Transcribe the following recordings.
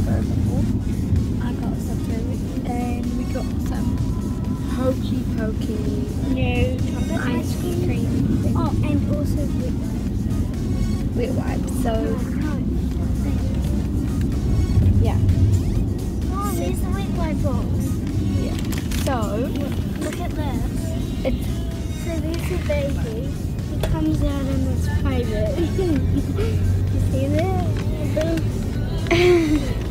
for example. I got some food and um, we got some hokey pokey new chocolate ice cream. cream oh, and also wet wipes. Wet wipes, so. Oh, yeah. Oh, here's the wet wipe box. Yeah. So. Look at this. It's, so this is baby. It comes out and it's private. you see that?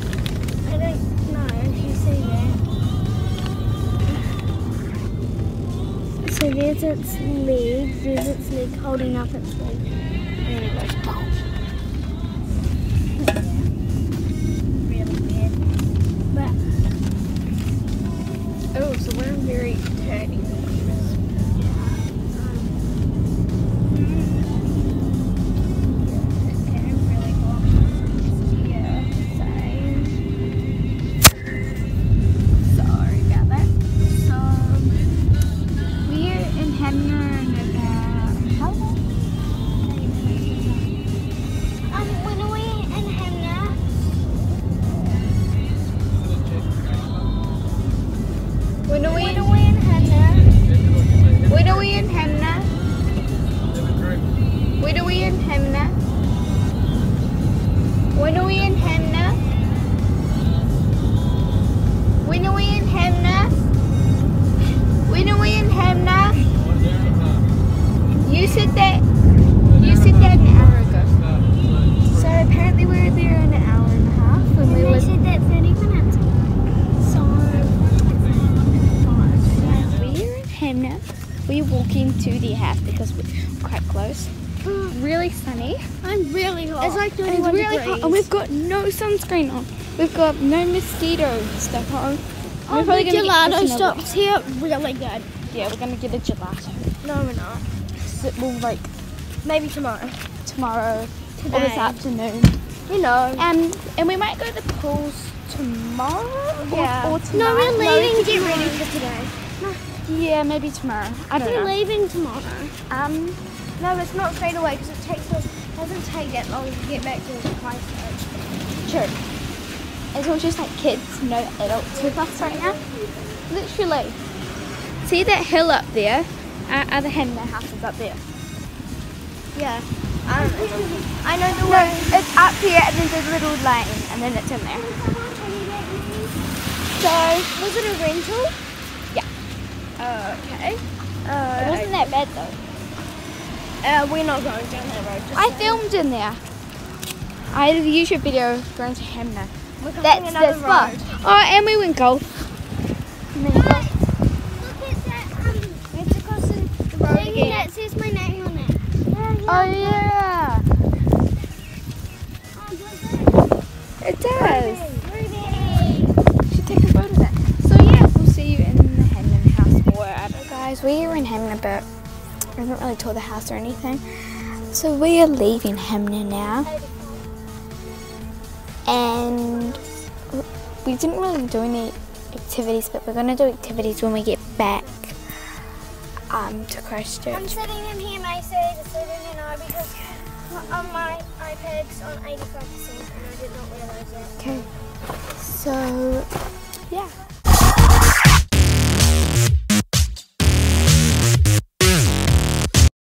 So there's its leg. There's its leg holding up its leg. And then it goes boom. Really. But oh, so we're very dirty. We're walking to the house because we're quite close. Really sunny. I'm really hot. It's like And it's really degrees. hot, and we've got no sunscreen on. We've got no mosquito stuff on. Oh, we're probably the gelato this in a stops here really good. Yeah, we're gonna get a gelato. No, we're not. So we'll like Maybe tomorrow. tomorrow Today. or this afternoon. You know. And and we might go to the pools tomorrow Yeah. or, or tonight. No, we're leaving to get ready for today. Yeah, maybe tomorrow. I don't We're know. leaving tomorrow. Um, No, it's not straight away because it takes us doesn't take that long to get back to the place. true. It's all just like kids, no adults with us right now. Literally. See that hill up there? Our other Hanmer house is up there. Yeah. I don't know. I know the No, way. it's up here and then there's a little lane and then it's in there. So, Was it a rental? Okay. It Uh, wasn't that bad though. uh, we're not going down that road. Just I filmed in there. I had a YouTube video going to Hanmer. That's the spot. Oh, and we went golf. And. Look at that. Um, it's across the road again. again. That says my name on it. Oh yeah, Oh, it does. We were in Hanmer, but I haven't really toured the house or anything. So we are leaving Hanmer now, and we didn't really do any activities, but we're gonna do activities when we get back um, to Christchurch. I'm sitting in here, Macy, just so that you know, because on my iPad's on 85% and I did not realise that. Okay. So